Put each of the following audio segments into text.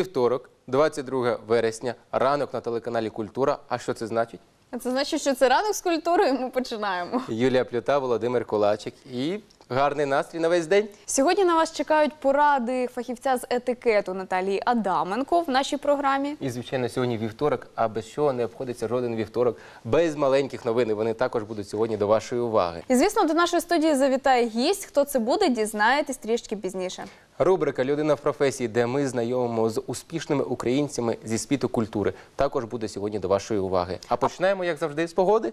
Вівторок, 22 вересня, ранок на телеканалі Культура. А що це значить? Це значить, що це ранок з культурою. Ми починаємо. Юлія Плюта, Володимир Кулачик і гарний настрій на весь день. Сьогодні на вас чекають поради фахівця з етикету Наталії Адаменко в нашій програмі. І, звичайно, сьогодні вівторок, а без чого не обходиться жоден вівторок. Без маленьких новин. І Вони також будуть сьогодні до вашої уваги. І звісно, до нашої студії завітає гість. Хто це буде, дізнаєтесь трішки пізніше. Рубрика Людина в професії, де ми знайомимо з успішними українцями зі світу культури, також буде сьогодні до вашої уваги. А починаємо, як завжди, з погоди.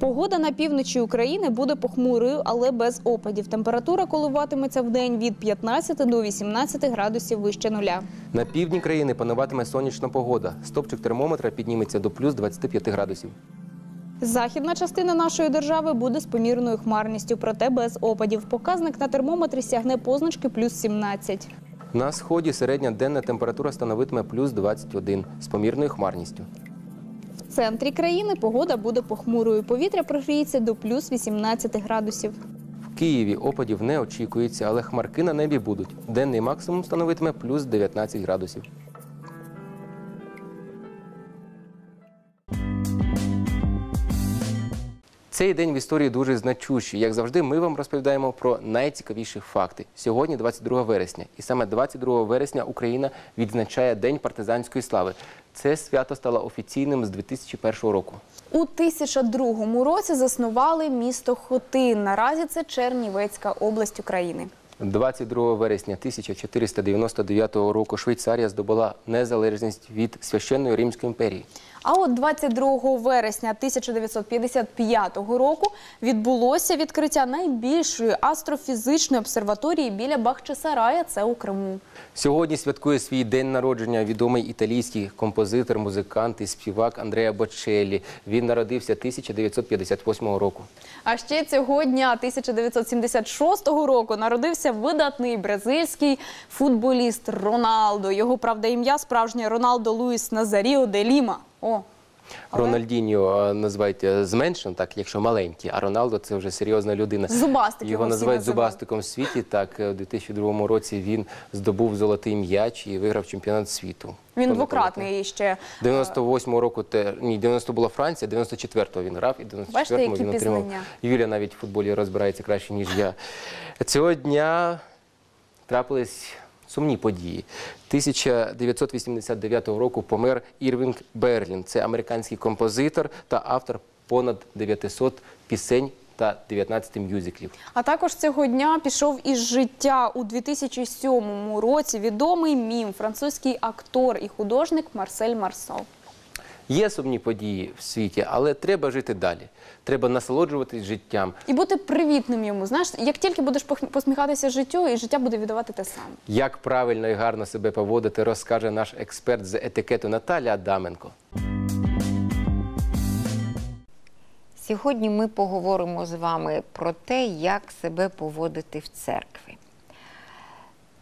Погода на півночі України буде похмурою, але без опадів. Температура коливатиметься в день від 15 до 18 градусів вище нуля. На півдні країни пануватиме сонячна погода. Стопчик термометра підніметься до плюс 25 градусів. Західна частина нашої держави буде з помірною хмарністю, проте без опадів. Показник на термометрі сягне позначки плюс 17. На сході середня денна температура становитиме плюс 21 з помірною хмарністю. В центрі країни погода буде похмурою. Повітря прогріється до плюс 18 градусів. В Києві опадів не очікується, але хмарки на небі будуть. Денний максимум становитиме плюс 19 градусів. Цей день в історії дуже значущий. Як завжди, ми вам розповідаємо про найцікавіші факти. Сьогодні 22 вересня, і саме 22 вересня Україна відзначає День партизанської слави. Це свято стало офіційним з 2001 року. У 1002 році заснували місто Хотин. Наразі це Чернівецька область України. 22 вересня 1499 року Швейцарія здобула незалежність від священної Римської імперії. А от 22 вересня 1955 року відбулося відкриття найбільшої астрофізичної обсерваторії біля Бахчисарая. Це у Криму. Сьогодні святкує свій день народження відомий італійський композитор, музикант і співак Андреа Бочеллі. Він народився 1958 року. А ще цього дня 1976 року народився видатний бразильський футболіст Роналдо. Його правда ім'я справжнє Роналдо Луїс Назаріо де Ліма. О, але Рональдіньо е, називають е, зменшено, так якщо маленький, а Роналдо це вже серйозна людина. Зубастик Його називають зубастиком в світі. Так, е, у 2002 році він здобув золотий м'яч і виграв чемпіонат світу. він двократний ще. 98-го року те ні, 90 була Франція, 94-го він грав, і 94-му Бачите, які він отримав. пізнання. Юля навіть в футболі розбирається краще ніж я. Цього дня трапились сумні події. 1989 року помер Ірвінг Берлін. Це американський композитор та автор понад 900 пісень та 19 мюзиклів. А також цього дня пішов із життя у 2007 році відомий мім, французький актор і художник Марсель Марсо. Є сумні події в світі, але треба жити далі. Треба насолоджуватись життям. І бути привітним йому. Знаєш, як тільки будеш пох- посміхатися життю, і життя буде віддавати те саме. Як правильно і гарно себе поводити, розкаже наш експерт з етикету Наталя Адаменко. Сьогодні ми поговоримо з вами про те, як себе поводити в церкві.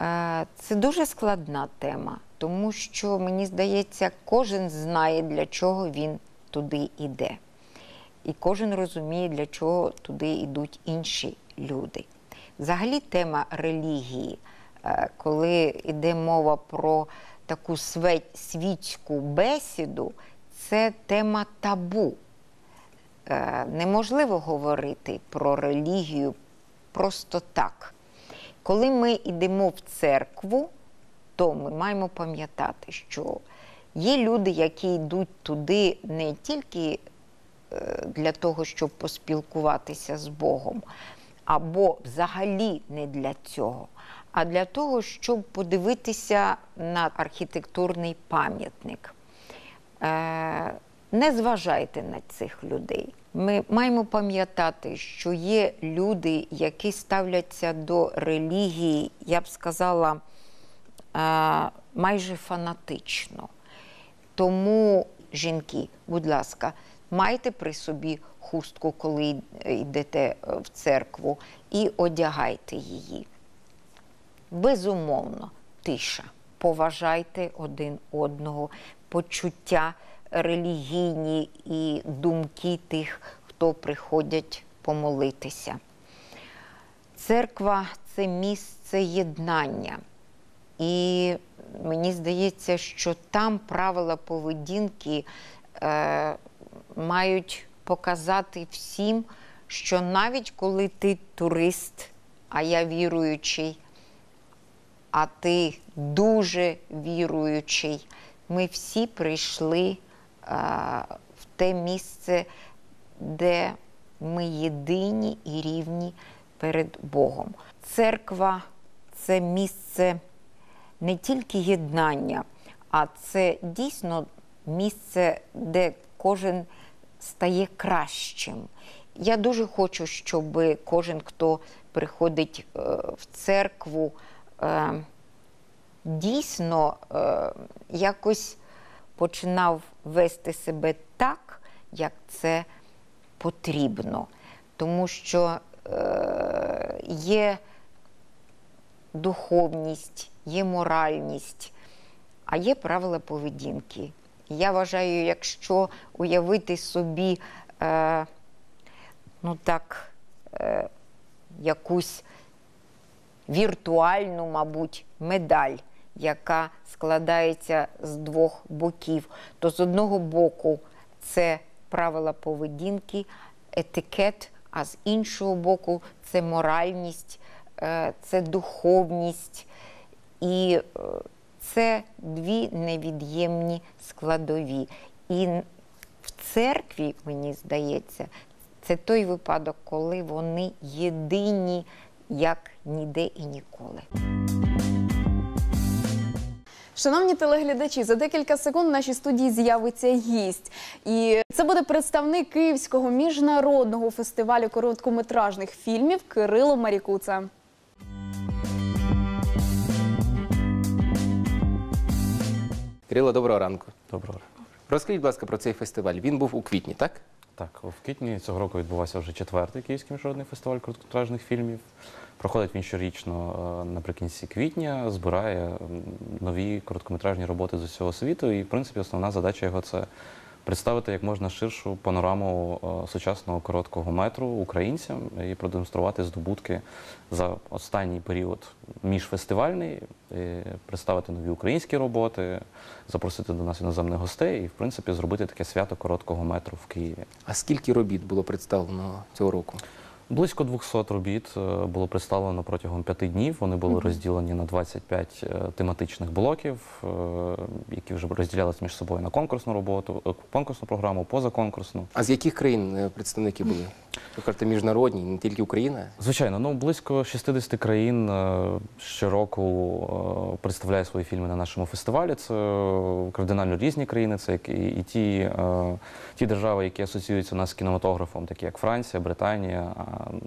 Е, Це дуже складна тема, тому що, мені здається, кожен знає, для чого він туди йде. І кожен розуміє, для чого туди йдуть інші люди. Взагалі, тема релігії, е, коли йде мова про таку світську бесіду, це тема табу. Е, неможливо говорити про релігію просто так. Коли ми йдемо в церкву, то ми маємо пам'ятати, що є люди, які йдуть туди не тільки е, для того, щоб поспілкуватися з Богом, або взагалі не для цього, а для того, щоб подивитися на архітектурний пам'ятник. Е, не зважайте на цих людей. Ми маємо пам'ятати, що є люди, які ставляться до релігії, я б сказала, е, майже фанатично. Тому, жінки, будь ласка, майте при собі хустку, коли йдете е, в церкву, і одягайте її. Безумовно, тиша. Поважайте один одного, почуття релігійні і думки тих, хто приходять помолитися. Церква це місце єднання. І мені здається, що там правила поведінки е, мають показати всім, що навіть коли ти турист, а я віруючий, а ти дуже віруючий, ми всі прийшли в те місце, де ми єдині і рівні перед Богом. Церква це місце не тільки єднання, а це дійсно місце, де кожен стає кращим. Я дуже хочу, щоб кожен, хто приходить е, в церкву, е, дійсно е, якось починав вести себе так, як це потрібно. Тому що е, є духовність, є моральність, а є правила поведінки. Я вважаю, якщо уявити собі, е, ну так, е, якусь віртуальну, мабуть, медаль, яка складається з двох боків, то з одного боку це правила поведінки, етикет, а з іншого боку це моральність, е, це духовність. І е, це дві невід'ємні складові. І в церкві, мені здається, це той випадок, коли вони єдині як ніде і ніколи. Шановні телеглядачі, за декілька секунд в нашій студії з'явиться гість. І це буде представник Київського міжнародного фестивалю короткометражних фільмів Кирило Марікуца. Кирило, доброго ранку. Доброго. ранку. Розкажіть, будь ласка, про цей фестиваль. Він був у квітні, так? Так, в квітні цього року відбувався вже четвертий Київський міжнародний фестиваль короткометражних фільмів. Проходить він щорічно е, наприкінці квітня, збирає нові короткометражні роботи з усього світу. І, в принципі, основна задача його це представити як можна ширшу панораму е, сучасного короткого метру українцям і продемонструвати здобутки за останній період міжфестивальний, представити нові українські роботи, запросити до нас іноземних гостей і, в принципі, зробити таке свято короткого метру в Києві. А скільки робіт було представлено цього року? Близько 200 робіт е, було представлено протягом п'яти днів. Вони були розділені на 25 е, тематичних блоків, е, які вже розділялися між собою на конкурсну роботу, конкурсну програму, позаконкурсну. А з яких країн представники були? Ви кажете, міжнародні, не тільки Україна. Звичайно, ну близько 60 країн щороку представляє свої фільми на нашому фестивалі. Це кардинально різні країни. Це як і, і ті, ті держави, які асоціюються у нас з кінематографом, такі як Франція, Британія,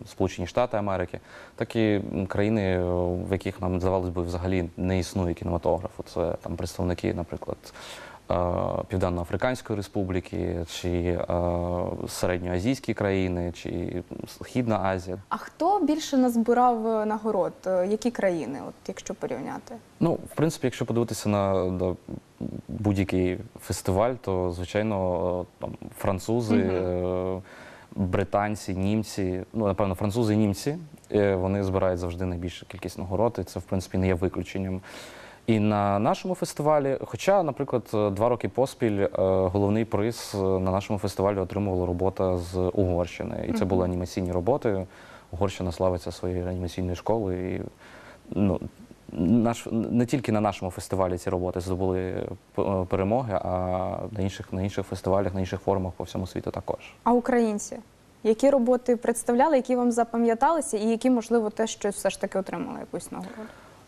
Сполучені Штати Америки, так і країни, е, в яких нам здавалось би взагалі не існує кінематографу. Це там представники, наприклад. е, Південно-Африканської Республіки, чи е, середньоазійські країни, чи Східна Азія. А хто більше назбирав нагород? Які країни, от якщо порівняти? Ну, в принципі, якщо подивитися на, будь-який фестиваль, то звичайно там французи, е, британці, німці, ну напевно, французи і німці, е, вони збирають завжди найбільшу кількість нагород, і це в принципі не є виключенням. І на нашому фестивалі, хоча, наприклад, е, два роки поспіль е, головний приз на нашому фестивалі отримувала робота з Угорщини. І це були анімаційні роботи. Угорщина славиться своєю анімаційною школою. І, ну, наш, не тільки на нашому фестивалі ці роботи здобули е, перемоги, а на інших, на інших фестивалях, на інших форумах по всьому світу також. А українці? Які роботи представляли, які вам запам'яталися, і які, можливо, теж щось все ж таки отримали якусь нагороду?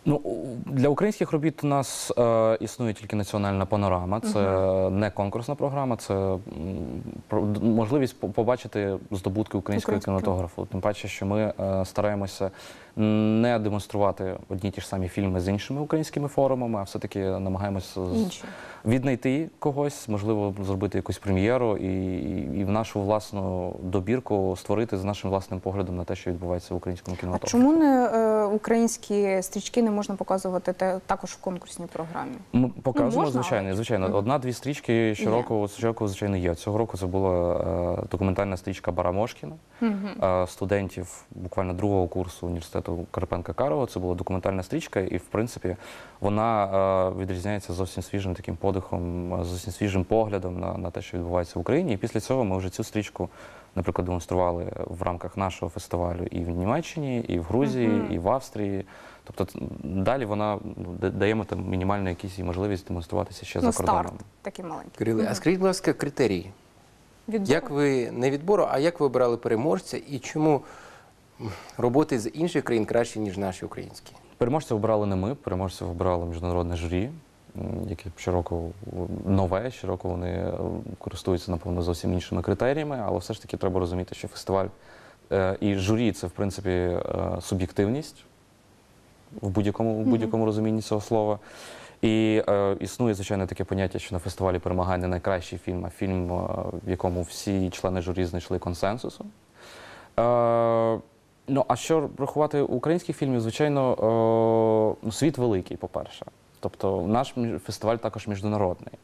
Ну, для українських робіт у нас е, існує тільки національна панорама. Це не конкурсна програма, це м, про- можливість побачити здобутки українського Українського. кінематографу. Тим паче, що ми е, стараємося не демонструвати одні й ті ж самі фільми з іншими українськими форумами, а все-таки намагаємося з- Інші. віднайти когось, можливо, зробити якусь прем'єру і, і в нашу власну добірку створити з нашим власним поглядом на те, що відбувається в українському А чому не е, українські стрічки не можна показувати те- також в конкурсній програмі? Ми показуємо, можна, звичайно, але- звичайно. Одна-дві стрічки щороку, щороку, звичайно, є. Цього року це була е, документальна стрічка Барамошкіна, е, студентів буквально другого курсу університету Карпенка Карова. Це була документальна стрічка, і в принципі вона е, відрізняється зовсім свіжим таким подихом, зовсім свіжим поглядом на, на те, що відбувається в Україні. І після цього ми вже цю стрічку, наприклад, демонстрували в рамках нашого фестивалю і в Німеччині, і в Грузії, і в Австрії. Тобто далі вона ну, да- даємо там мінімальну якісь можливість демонструватися ще Ну, за кордоном. старт такий маленький. Кириле, а скажіть, будь ласка, критерії. Відбор? Як ви не відбору, а як ви обирали переможця і чому роботи з інших країн краще, ніж наші українські? Переможців обирали не ми, переможців обирало міжнародне журі, яке щороку нове, щороку вони е, користуються, напевно, зовсім іншими критеріями, але все ж таки треба розуміти, що фестиваль е, і журі це, в принципі, е, суб'єктивність в будь-якому, в будь-якому розумінні цього слова. І е, існує, звичайно, таке поняття, що на фестивалі перемагає не найкращий фільм, а фільм, в якому всі члени журі знайшли консенсусу. Е, ну, а що рахувати українських фільмів, звичайно, е, ну, світ великий, по-перше. Тобто наш фестиваль також міжнародний.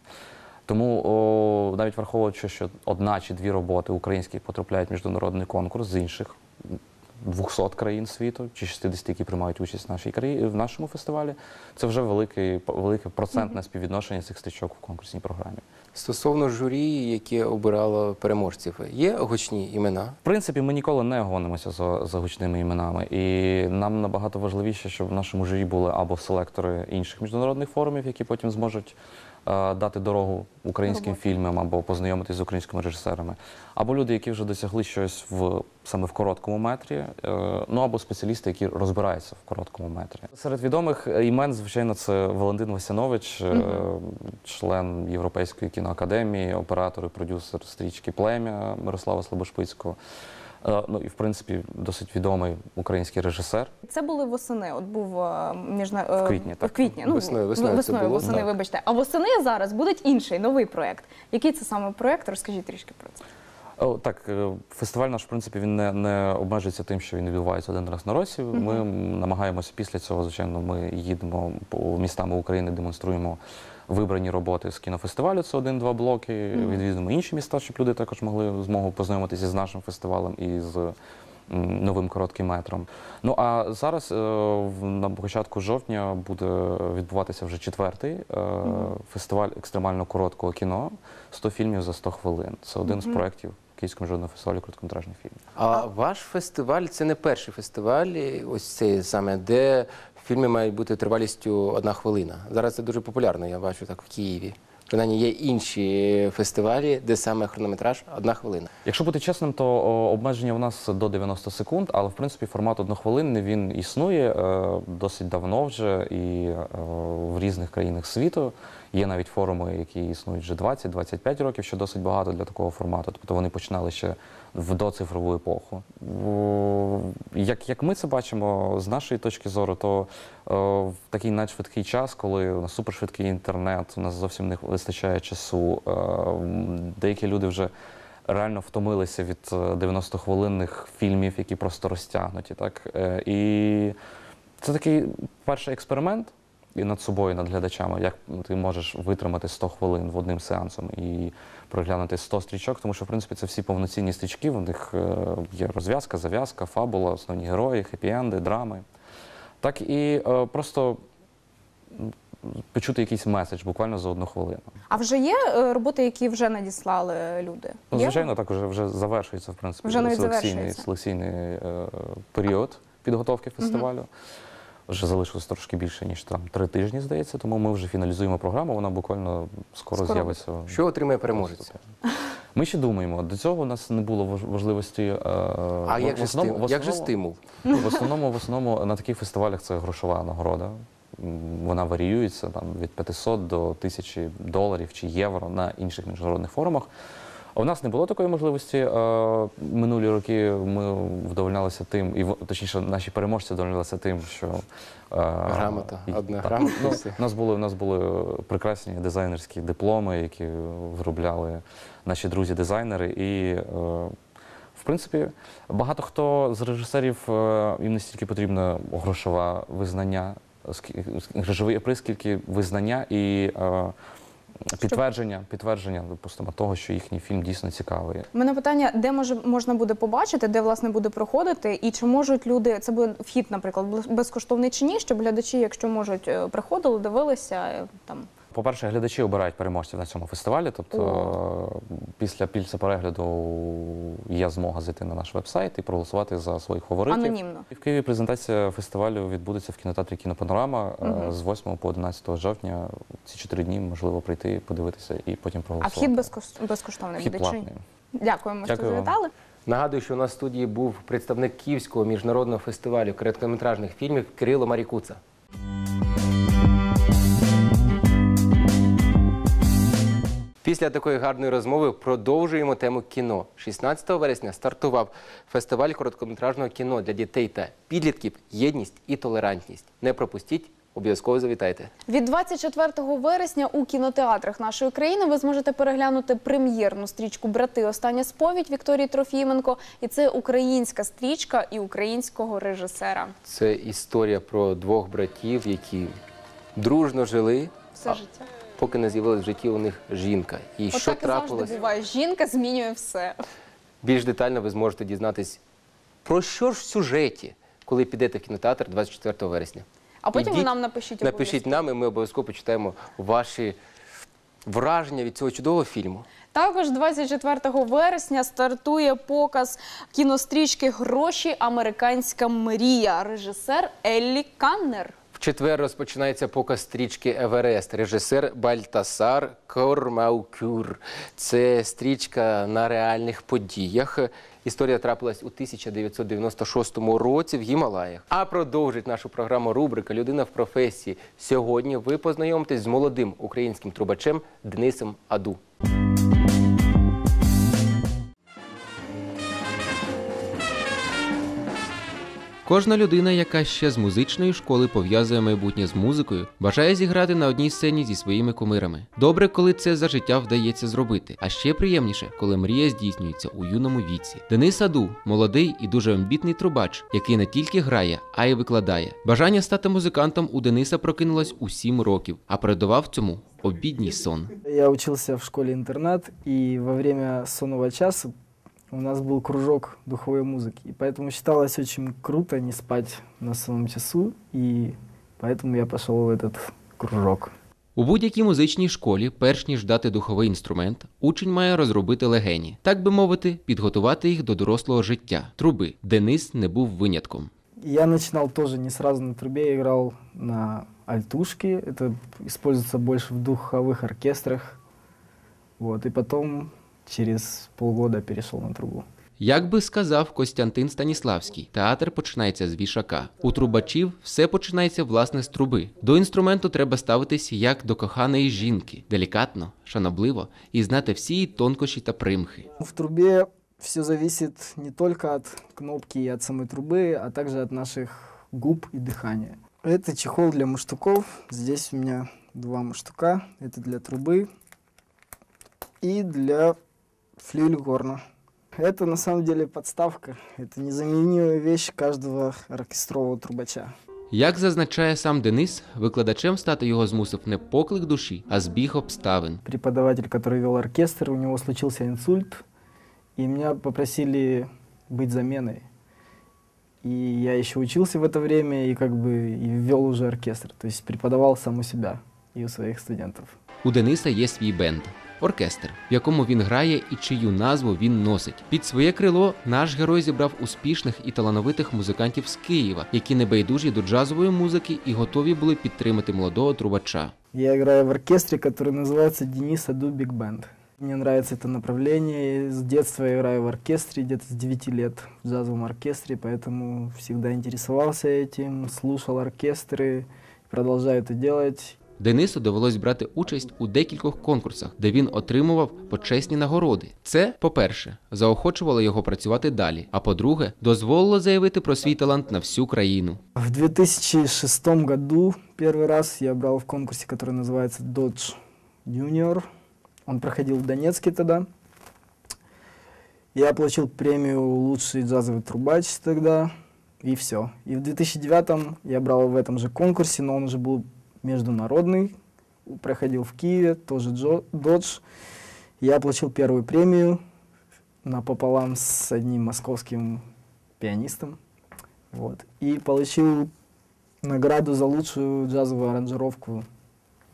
Тому о, навіть враховуючи, що одна чи дві роботи українські потрапляють в міжнародний конкурс з інших 200 країн світу, чи 60, які приймають участь в нашій країні в нашому фестивалі, це вже великий, велике процентне співвідношення цих стрічок в конкурсній програмі. Стосовно журі, яке обирало переможців, є гучні імена? В принципі, ми ніколи не гонимося за, за гучними іменами, і нам набагато важливіше, щоб в нашому журі були або селектори інших міжнародних форумів, які потім зможуть дати дорогу українським фільмам або познайомитись з українськими режисерами, або люди, які вже досягли щось в саме в короткому метрі, е, ну або спеціалісти, які розбираються в короткому метрі. Серед відомих імен, звичайно, це Валентин Васянович, е, член Європейської кіноакадемії, оператор і продюсер стрічки Плем'я Мирослава Слобошпицького. Е, Ну і в принципі досить відомий український режисер. Це були восени. От був е, міжна... е, В квітні, так. В квітні. Ну, Весною, весною це весною, було, восени, так. вибачте. А восени зараз буде інший новий проект. Який це саме проект? Розкажіть трішки про це. О, так, е, фестиваль наш, в принципі, він не, не обмежується тим, що він відбувається один раз на році. Ми намагаємося після цього, звичайно, ми їдемо по містами України, демонструємо вибрані роботи з кінофестивалю. Це один-два блоки. Відвідуємо інші міста, щоб люди також могли змогу познайомитися з нашим фестивалем і з новим коротким метром. Ну а зараз е, на початку жовтня буде відбуватися вже четвертий е, фестиваль екстремально короткого кіно 100 фільмів за 100 хвилин. Це один з проєктів Київського міжнародного фестивалю короткометражних фільмів. А ваш фестиваль це не перший фестиваль, ось цей саме, де фільми мають бути тривалістю одна хвилина. Зараз це дуже популярно, я бачу так в Києві. Принаймні є інші фестивалі, де саме хронометраж одна хвилина. Якщо бути чесним, то о, обмеження в нас до 90 секунд, але в принципі формат однохвилинний він існує е, досить давно вже і е, в різних країнах світу. Є навіть форуми, які існують вже 20-25 років, що досить багато для такого формату. Тобто вони починали ще в доцифрову епоху. Як, як ми це бачимо з нашої точки зору, то е, в такий надшвидкий час, коли у нас супершвидкий інтернет, у нас зовсім не вистачає часу, е, деякі люди вже реально втомилися від е, 90-хвилинних фільмів, які просто розтягнуті. Так? Е, І це такий перший експеримент і над собою, над глядачами, як ти можеш витримати 100 хвилин в одним сеансом і проглянути 100 стрічок, тому що, в принципі, це всі повноцінні стрічки, в них е, є розв'язка, зав'язка, фабула, основні герої, хеппі-енди, драми. Так і е, просто почути якийсь меседж буквально за одну хвилину. А вже є е, роботи, які вже надіслали люди? Ну, Є? звичайно, так вже, вже завершується в принципі Вже селекційний, завершується. селекційний е, період підготовки фестивалю. Вже залишилось трошки більше ніж там три тижні, здається. Тому ми вже фіналізуємо програму. Вона буквально скоро, Скоро. з'явиться. Що отримає переможець? Ми ще думаємо. До цього у нас не було важливості. е, А в- як в же, основному- стимул? в як же стимул? в основному, в основному на таких фестивалях це грошова нагорода. Вона варіюється там від 500 до 1000 доларів чи євро на інших міжнародних форумах. У нас не було такої можливості. Е, Минулі роки ми вдовольнялися тим, і точніше, наші переможці вдовольнялися тим, що е, Грамота, і- одна так. грамота, Ну, у нас були у нас були прекрасні дизайнерські дипломи, які виробляли наші друзі-дизайнери. І е, В принципі, багато хто з режисерів їм не стільки потрібно грошове визнання, грошовий приз, скільки визнання і підтвердження, підтвердження, допустимо, того, що їхній фільм дійсно цікавий. У мене питання, де може можна буде побачити, де власне буде проходити, і чи можуть люди це буде вхід, наприклад, без- безкоштовний чи ні, щоб глядачі, якщо можуть, е, приходили, дивилися е, там. По-перше, глядачі обирають переможців на цьому фестивалі. Тобто е, після пільця перегляду є змога зайти на наш веб-сайт і проголосувати за своїх фаворитів. Анонімно. І В Києві презентація фестивалю відбудеться в кінотеатрі Кінопанорама Мгм. з 8 по 11 жовтня. Ці чотири дні можливо прийти, подивитися і потім А проголосувати. вхід безкош- безкоштовний Вхід буде чи платний. Дякуємо, що Дякую вам. завітали. Нагадую, що у нас в студії був представник Київського міжнародного фестивалю короткометражних фільмів Кирило Марікуца. Після такої гарної розмови продовжуємо тему кіно. 16 вересня стартував фестиваль короткометражного кіно для дітей та підлітків Єдність і толерантність. Не пропустіть, обов'язково завітайте. Від 24 вересня у кінотеатрах нашої країни ви зможете переглянути прем'єрну стрічку Брати. Остання сповідь Вікторії Трофіменко. І це українська стрічка і українського режисера. Це історія про двох братів, які дружно жили, Все життя. Поки не з'явилась в житті у них жінка. І Отак що і завжди трапилось? буває. Жінка змінює все. Більш детально ви зможете дізнатись про що ж в сюжеті, коли підете в кінотеатр 24 вересня. А потім ви Ідіть, нам напишіть Напишіть нам, і ми обов'язково почитаємо ваші враження від цього чудового фільму. Також 24 вересня стартує показ кінострічки Гроші Американська мрія. Режисер Еллі Каннер. Четвер розпочинається показ стрічки Еверест. Режисер Бальтасар Кормаукюр. Це стрічка на реальних подіях. Історія трапилась у 1996 році в Гімалаях. А продовжить нашу програму рубрика Людина в професії. Сьогодні ви познайомитесь з молодим українським трубачем Денисом Аду. Кожна людина, яка ще з музичної школи пов'язує майбутнє з музикою, бажає зіграти на одній сцені зі своїми кумирами. Добре, коли це за життя вдається зробити, а ще приємніше, коли мрія здійснюється у юному віці. Денис Аду молодий і дуже амбітний трубач, який не тільки грає, а й викладає. Бажання стати музикантом у Дениса прокинулось у 7 років, а передував цьому обідній сон. Я учился в школе-интернат, и во время сонного часа у нас был кружок духовой музыки. И поэтому считалось очень круто не спать на сонном часу, и поэтому я пошел в этот кружок. У будь-якій музичній школі, перш ніж дати духовий інструмент, учень має розробити легені, так би мовити, підготувати їх до дорослого життя. Труби. Денис не був винятком. И я начинал тоже не сразу на трубе, я играл на альтушке, это используется больше в духовых оркестрах. Вот, и потом через полгода перешел на трубу. Як би сказав Костянтин Станіславський, театр починається з вішака. У трубачів все починається власне з труби. До інструменту треба ставитись як до коханої жінки, делікатно, шанобливо і знати всі її тонкощі та примхи. В трубе все зависит не только от кнопки и от самой трубы, а также от наших губ и дыхания. Это чехол для муштуков. Здесь у меня два муштука. Это для трубы и для флюль горна. Это на самом деле подставка. Это незаменимая вещь каждого оркестрового трубача. Як зазначає сам Денис, викладачем стати його змусив не поклик душі, а збіг обставин. Преподаватель, который вел оркестр, у него случился инсульт, и меня попросили быть заменой. И я еще учился в это время и как бы и вел уже оркестр, то есть преподавал сам у себя и у своих студентов. У Дениса є свій бенд. Оркестр, в якому він грає і чию назву він носить. Під своє крило наш герой зібрав успішних і талановитих музикантів з Києва, які не байдужі до джазової музики і готові були підтримати молодого трубача. Я играю в оркестре, который называется Денис Аду Биг Бенд. Мне нравится это направление. С детства я играю в оркестре, где-то с 9 лет в джазовом оркестре, поэтому всегда интересовался этим, слушал оркестры, продолжаю это делать. Денису довелось брати участь у декількох конкурсах, де він отримував почесні нагороди. Це, по-перше, заохочувало його працювати далі. А по-друге, дозволило заявити про свій талант на всю країну. В 2006 году первый раз я брал в конкурсе, который называется Dodge Junior. Он проходил в Донецке тогда. Я получил премию «Лучший джазовый трубач» тогда, и все. И в 2009 я брал в этом же конкурсе, но он уже был международный, проходил в Киеве, тоже Джо, Додж. Я получил первую премию напополам с одним московским пианистом. Вот. И получил награду за лучшую джазовую аранжировку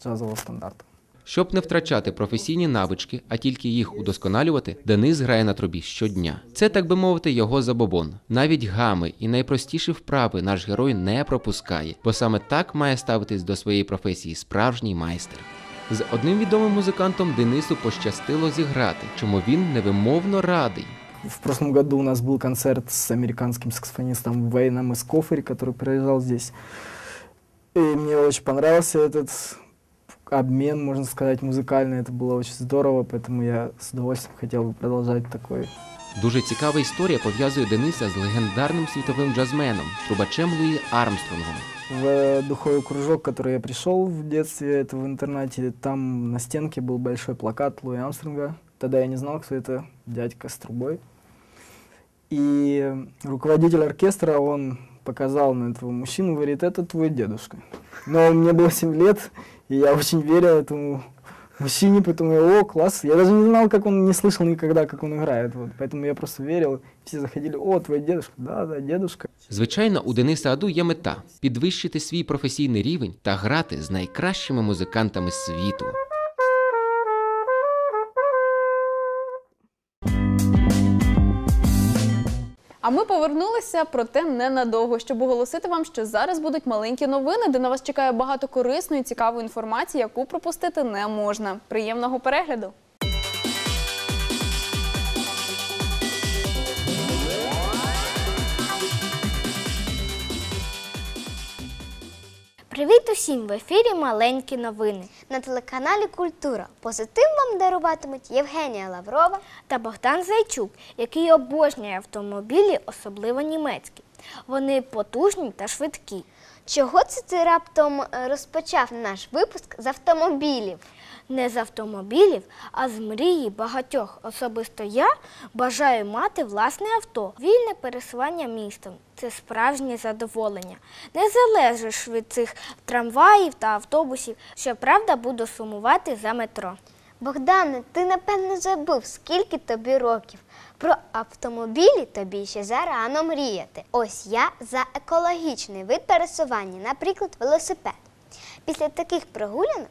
джазового стандарта. Щоб не втрачати професійні навички, а тільки їх удосконалювати, Денис грає на трубі щодня. Це, так би мовити, його забобон. Навіть гами і найпростіші вправи наш герой не пропускає, бо саме так має ставитись до своєї професії справжній майстер. З одним відомим музикантом Денису пощастило зіграти, чому він невимовно радий. В прошлом году у нас был концерт с американским саксофонистом Вейном Эскофери, который приезжал здесь. И мне очень понравился этот обмен, можно сказать, музыкальный. Это было очень здорово, поэтому я с удовольствием хотел бы продолжать такой. Дуже цікава історія пов'язує Дениса з легендарним світовим джазменом, трубачем Луї Армстронгом. В духовой кружок, в который я пришел в детстве, это в интернате, там на стенке был большой плакат Луи Амстронга. Тогда я не знал, кто это, дядька с трубой. И руководитель оркестра, он показал на этого мужчину, говорит, это твой дедушка. Но мне было 7 лет, и я очень верил этому мужчине, поэтому я, о, класс. Я даже не знал, как он, не слышал никогда, как он играет. Вот. Поэтому я просто верил. Все заходили, о, твой дедушка. Да, да, дедушка. Звичайно, у Дениса Аду є мета підвищити свій професійний рівень та грати з найкращими музикантами світу. А ми повернулися, проте ненадовго, щоб оголосити вам, що зараз будуть маленькі новини, де на вас чекає багато корисної, цікавої інформації, яку пропустити не можна. Приємного перегляду! Привіт усім! В ефірі маленькі новини. На телеканалі Культура позитив вам даруватимуть Євгенія Лаврова. Та Богдан Зайчук, який обожнює автомобілі, особливо німецькі. Вони потужні та швидкі. Чого це ти раптом е, розпочав наш випуск з автомобілів? Не з автомобілів, а з мрії багатьох. Особисто я бажаю мати власне авто. Вільне пересування містом це справжнє задоволення. Не залежиш від цих трамваїв та автобусів. Щоправда, буду сумувати за метро. Богдане, ти напевно забув, скільки тобі років. Про автомобілі тобі ще зарано мріяти. Ось я за екологічний вид пересування, наприклад, велосипед. Після таких прогулянок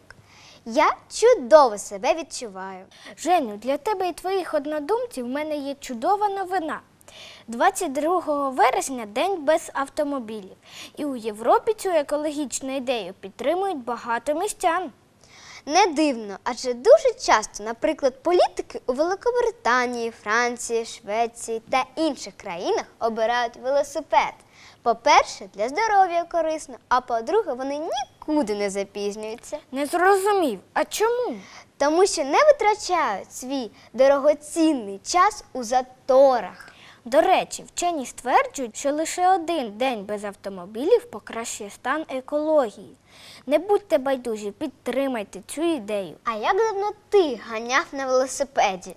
я чудово себе відчуваю. Женю, для тебе і твоїх однодумців в мене є чудова новина. 22 вересня день без автомобілів. І у Європі цю екологічну ідею підтримують багато містян. Не дивно, адже дуже часто, наприклад, політики у Великобританії, Франції, Швеції та інших країнах обирають велосипед. По-перше, для здоров'я корисно, а по-друге, вони нікуди не запізнюються. Не зрозумів, а чому? Тому що не витрачають свій дорогоцінний час у заторах. До речі, вчені стверджують, що лише один день без автомобілів покращує стан екології. Не будьте байдужі, підтримайте цю ідею. А як давно ти ганяв на велосипеді?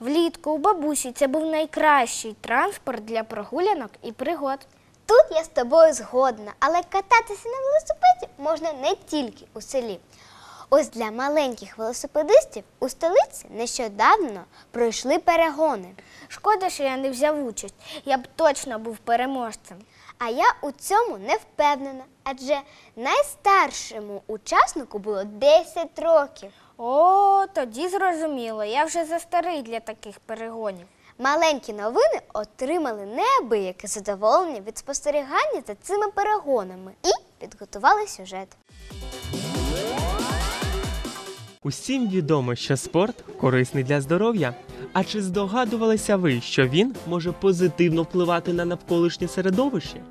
Влітку у бабусі це був найкращий транспорт для прогулянок і пригод. Тут я з тобою згодна, але кататися на велосипеді можна не тільки у селі. Ось для маленьких велосипедистів у столиці нещодавно пройшли перегони. Шкода, що я не взяв участь. Я б точно був переможцем. А я у цьому не впевнена, адже найстаршому учаснику було 10 років. О, тоді зрозуміло. Я вже застарий для таких перегонів. Маленькі новини отримали неабияке задоволення від спостерігання за цими перегонами і підготували сюжет. Усім відомо, що спорт корисний для здоров'я. А чи здогадувалися ви, що він може позитивно впливати на навколишнє середовище?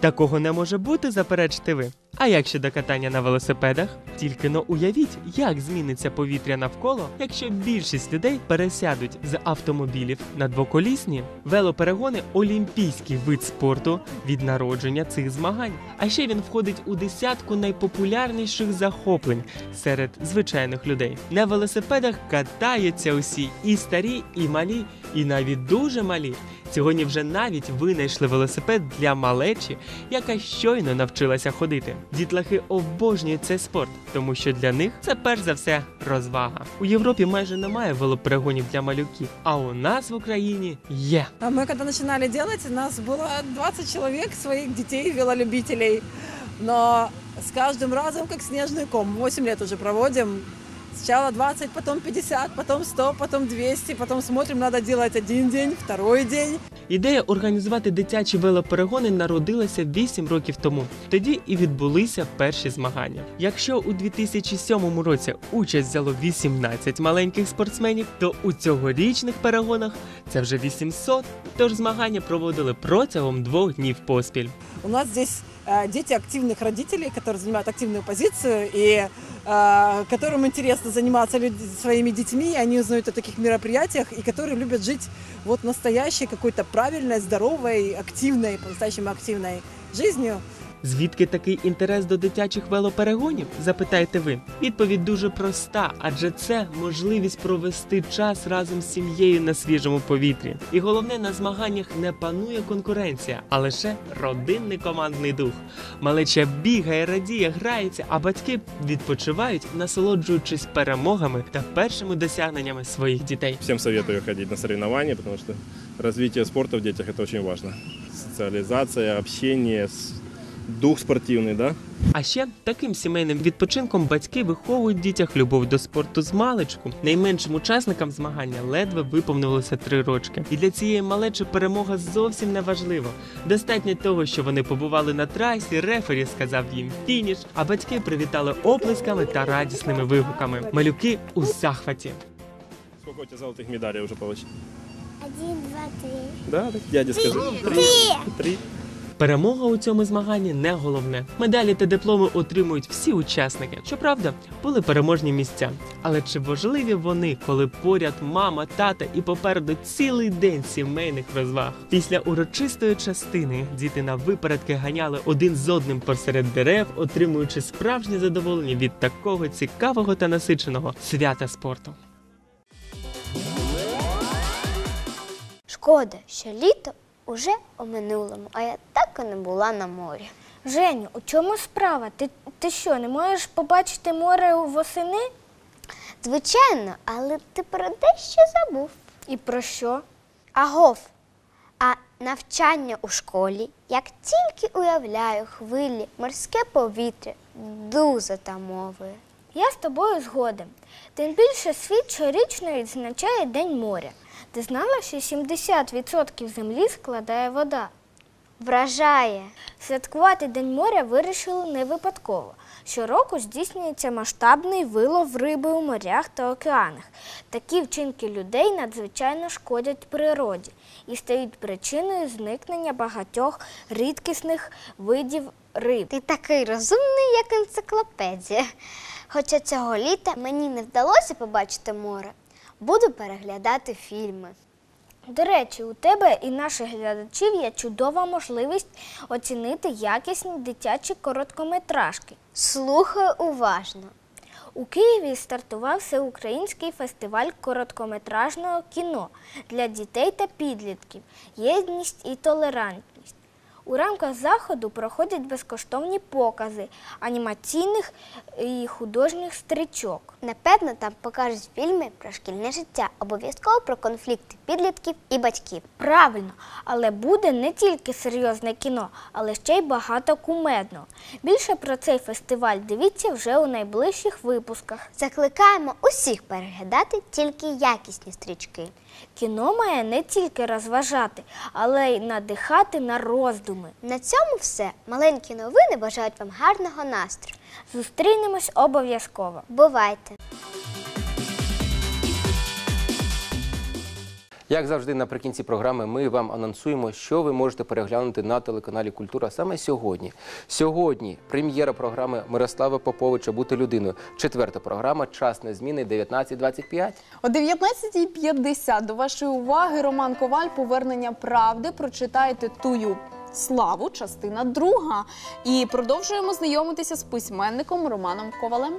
Такого не може бути, заперечите ви. А як щодо катання на велосипедах? Тільки но уявіть, як зміниться повітря навколо, якщо більшість людей пересядуть з автомобілів на двоколісні. Велоперегони олімпійський вид спорту від народження цих змагань. А ще він входить у десятку найпопулярніших захоплень серед звичайних людей. На велосипедах катаються усі і старі, і малі, і навіть дуже малі. Сьогодні вже навіть винайшли велосипед для малечі, яка щойно навчилася ходити. Дітлахи обожнюють цей спорт, тому що для них це перш за все розвага. У Європі майже немає велоперегонів для малюків, а у нас в Україні є. А Мы когда начинали делать, у нас было 20 человек, своих детей, велолюбителей. Но с каждым разом как снежный ком. 8 лет уже проводим. Сначала 20, потом 50, потом 100, потом 200, потом смотрим, надо делать один день, второй день. Ідея організувати дитячі велоперегони народилася 8 років тому. Тоді і відбулися перші змагання. Якщо у 2007 році участь взяло 18 маленьких спортсменів, то у цьогорічних перегонах це вже 800, тож змагання проводили протягом двох днів поспіль. У нас здесь дети активных родителей, которые занимают активную позицию и э, которым интересно заниматься люд- своими детьми, и они узнают о таких мероприятиях, и которые любят жить вот настоящей какой-то правильной, здоровой, активной, по-настоящему активной жизнью. Звідки такий інтерес до дитячих велоперегонів? Запитаєте ви. Відповідь дуже проста, адже це можливість провести час разом з сім'єю на свіжому повітрі. І головне, на змаганнях не панує конкуренція, а лише родинний командний дух. Малеча бігає, радіє, грається, а батьки відпочивають, насолоджуючись перемогами та першими досягненнями своїх дітей. Всем советую ходить на соревнования, потому что развитие спорта в детях это очень важно. Социализация, общение, с- дух спортивный, да? А ще таким сімейним відпочинком батьки виховують в дітях любов до спорту з маличку. Найменшим учасникам змагання ледве виповнилося три рочки. І для цієї малечі перемога зовсім не важлива. Достатньо того, що вони побували на трасі, рефері сказав їм фініш, а батьки привітали оплесками та радісними вигуками. Малюки у захваті. Сколько у тебя золотых медалей уже получил? Один, два, три. Да, так дяде скажи. Три. Три. Перемога у цьому змаганні не головне. Медалі та дипломи отримують всі учасники. Щоправда, були переможні місця. Але чи важливі вони, коли поряд мама, тата і попереду цілий день сімейних розваг? Після урочистої частини діти на випередки ганяли один з одним посеред дерев, отримуючи справжнє задоволення від такого цікавого та насиченого свята спорту. Шкода, що літо уже у минулому, а я так і не була на морі. Женю, у чому справа? Ти, ти що, не можеш побачити море восени? Звичайно, але ти про дещо забув. І про що? Агов. А навчання у школі, як тільки уявляю хвилі, морське повітря, дуже тамовує. Я з тобою згоден. Тим більше світ щорічно відзначає День моря. Ти знала, що 70% землі складає вода? Вражає. Святкувати День моря вирішили не випадково. Щороку здійснюється масштабний вилов риби у морях та океанах. Такі вчинки людей надзвичайно шкодять природі і стають причиною зникнення багатьох рідкісних видів риб. Ти такий розумний, як енциклопедія. Хоча цього літа мені не вдалося побачити море, буду переглядати фільми. До речі, у тебе і наших глядачів є чудова можливість оцінити якісні дитячі короткометражки. Слухаю уважно. У Києві стартував всеукраїнський фестиваль короткометражного кіно для дітей та підлітків Єдність і толерантність. У рамках заходу проходять безкоштовні покази анімаційних і художніх стрічок. Напевно, там покажуть фільми про шкільне життя, обов'язково про конфлікти підлітків і батьків. Правильно, але буде не тільки серйозне кіно, але ще й багато кумедного. Більше про цей фестиваль дивіться вже у найближчих випусках. Закликаємо усіх переглядати тільки якісні стрічки. Кіно має не тільки розважати, але й надихати на роздуми. На цьому все. Маленькі новини бажають вам гарного настрою. Зустрінемось обов'язково. Бувайте! Як завжди, наприкінці програми ми вам анонсуємо, що ви можете переглянути на телеканалі Культура саме сьогодні. Сьогодні прем'єра програми Мирослава Поповича Бути людиною. Четверта програма Час на зміни 19.25. О 19.50 до вашої уваги Роман Коваль Повернення правди. Прочитайте тую славу, частина друга. І продовжуємо знайомитися з письменником Романом Ковалем.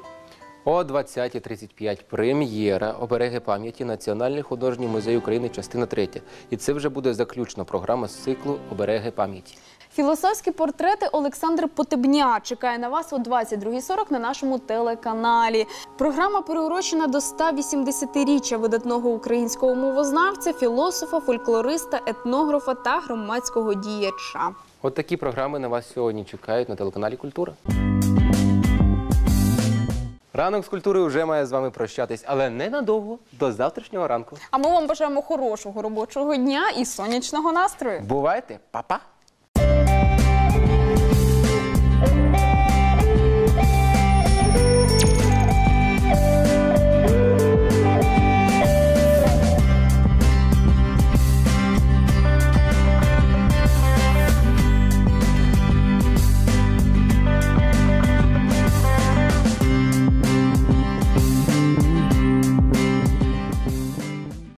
О 20.35 прем'єра обереги пам'яті Національний художній музей України, частина 3. І це вже буде заключна програма з циклу Обереги пам'яті. Філософські портрети Олександр Потебня чекає на вас о 22.40 на нашому телеканалі. Програма приурочена до 180-річчя видатного українського мовознавця, філософа, фольклориста, етнографа та громадського діяча. От такі програми на вас сьогодні чекають на телеканалі Культура. Ранок з культури вже має з вами прощатись, але ненадовго до завтрашнього ранку. А ми вам бажаємо хорошого робочого дня і сонячного настрою. Бувайте, па-па!